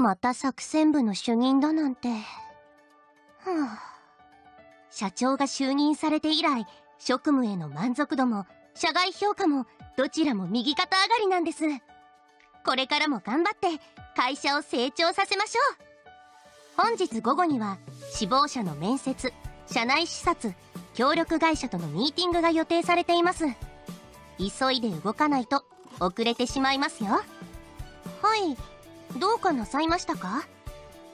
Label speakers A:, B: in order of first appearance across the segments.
A: また作戦部の主任だなんて。はあ、社長が就任されて以来、職務への満足度も、社外評価も、どちらも右肩上がりなんです。これからも頑張って、会社を成長させましょう。本日午後には、志望者の面接、社内視察、協力会社とのミーティングが予定されています。急いで動かないと、遅れてしまいますよ。はい。どうかなさいましたか？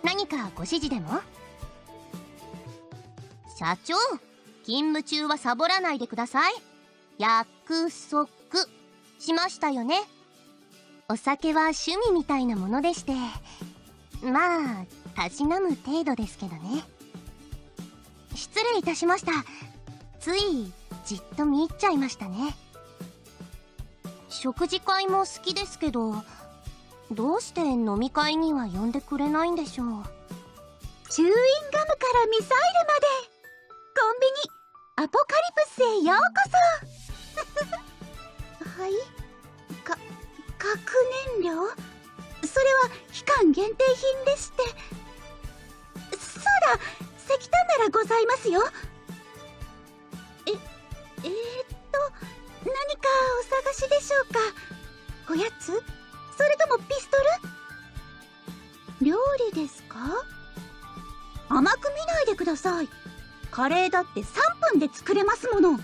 A: 何かご指示でも？社長、勤務中はサボらないでください。約束しましたよね。お酒は趣味みたいなものでして、まあ、たしなむ程度ですけどね。失礼いたしました。つい、じっと見入っちゃいましたね。食事会も好きですけど、どうして飲み会には呼んでくれないんでしょう？
B: チューインガムからミサイルまで。コンビニアポカリプスへようこそ。はい？か核燃料？それは期間限定品でして。そうだ石炭ならございますよ。ええー、っと何かお探しでしょうか？おやつ？ださい。カレーだって3分で作れますもの。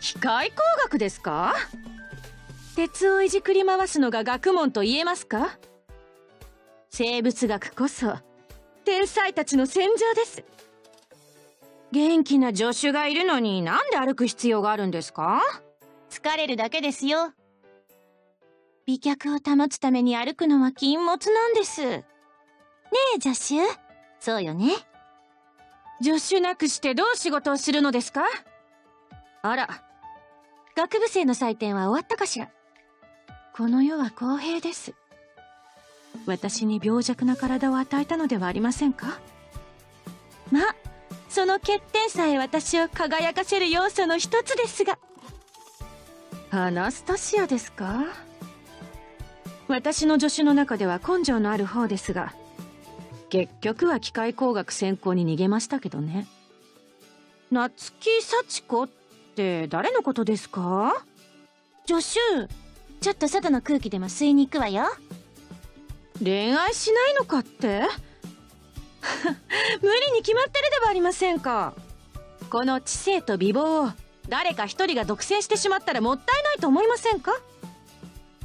C: 機械工学ですか？鉄をいじくり回すのが学問と言えますか？生物学こそ天才たちの戦場です。元気な助手がいるのになんで歩く必要があるんですか？
A: 疲れるだけですよ。
C: 美脚を保つために歩くのは禁物なんです。ね
A: え、助手。そうよね。
C: 助手なくしてどう仕事をするのですか？あら、学部生の採点は終わったかしら？この世は公平です。私に病弱な体を与えたのではありませんか？まその欠点さえ私を輝かせる要素の一つですが。アナスタシアですか？私の助手の中では根性のある方ですが、結局は機械工学専攻に逃げましたけどね。夏木幸子って誰のことですか？
A: 助手、ちょっと外の空気でも吸いに行くわよ。
C: 恋愛しないのかって？無理に決まってるではありませんか。この知性と美貌を誰か一人が独占してしまったらもったいないと思いませんか？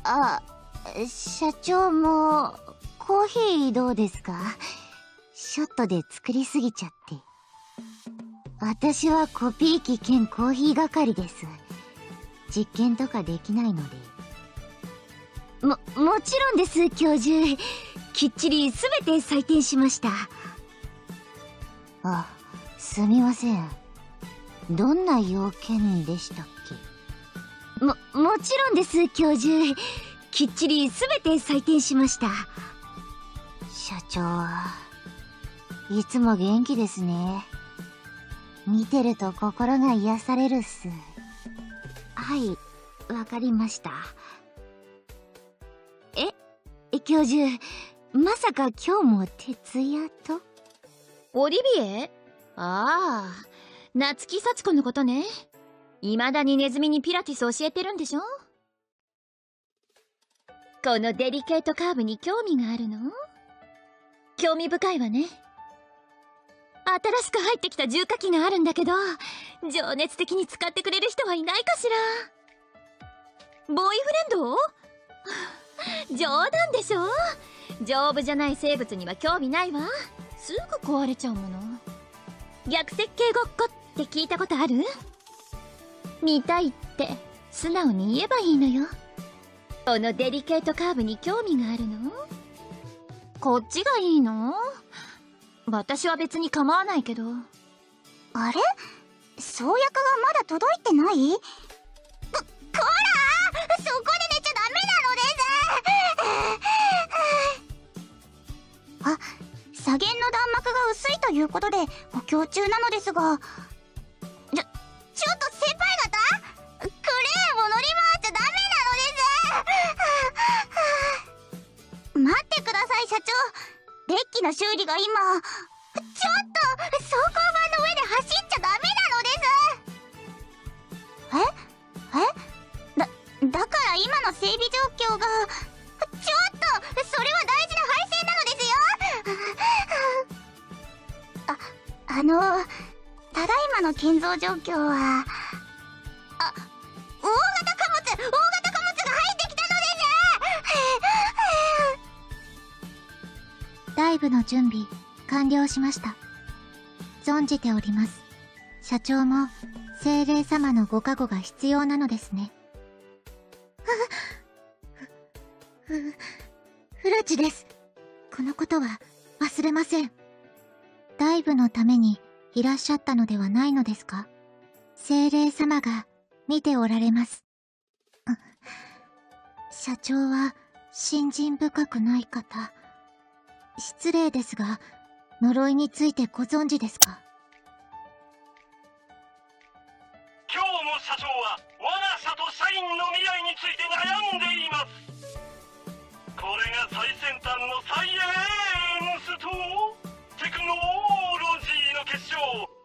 A: ああ、社長も、コーヒーどうですか？ショットで作りすぎちゃって。私はコピー機兼コーヒー係です。実験とかできないので。も、もちろんです、教授。きっちりすべて採点しました。あ、すみません。どんな要件でしたっけ？も、もちろんです、教授。きっちりすべて採点しました。社長はいつも元気ですね。見てると心が癒されるっす。はい、わかりました。え、教授、まさか今日も徹夜と？
D: オリビエ？ああ、夏木幸子のことね。未だにネズミにピラティス教えてるんでしょ？このデリケートカーブに興味があるの？興味深いわね。新しく入ってきた重火器があるんだけど、情熱的に使ってくれる人はいないかしら？ボーイフレンド？冗談でしょ？丈夫じゃない生物には興味ないわ。すぐ壊れちゃうもの。逆設計ごっこって聞いたことある？見たいって素直に言えばいいのよ。このデリケートカーブに興味があるの？こっちがいいの？私は別に構わないけど。
B: あれ？創薬がまだ届いてない？こ、こらそこで寝ちゃダメなのです。あ、左舷の弾幕が薄いということで補強中なのですが、デッキの修理が今ちょっと走行板の上で走っちゃダメなのです。え？え？だだから今の整備状況がちょっとそれは大事な配線なのですよ。ああのただいまの建造状況はです
E: ダイブの準備完了しました。存じております。社長も精霊様のご加護が必要なのですね。ふふフラチですこのことは忘れませんダイブのためにいらっしゃったのではないのですか精霊様が見ておられます社長は信心深くない方失礼ですが呪いについてご存知ですか？
F: 今日の社長は我が社と社員の未来について悩んでいます。これが最先端のサイエンスとテクノロジーの結晶。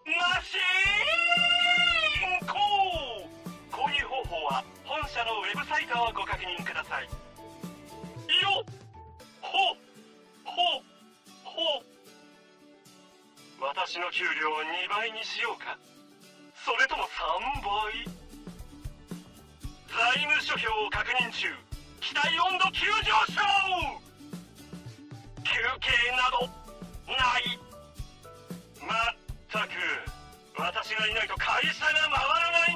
F: 私の給料を2倍にしようか。それとも3倍？財務諸表を確認中。機体温度急上昇！休憩などない。まったく私がいないと会社が回らない。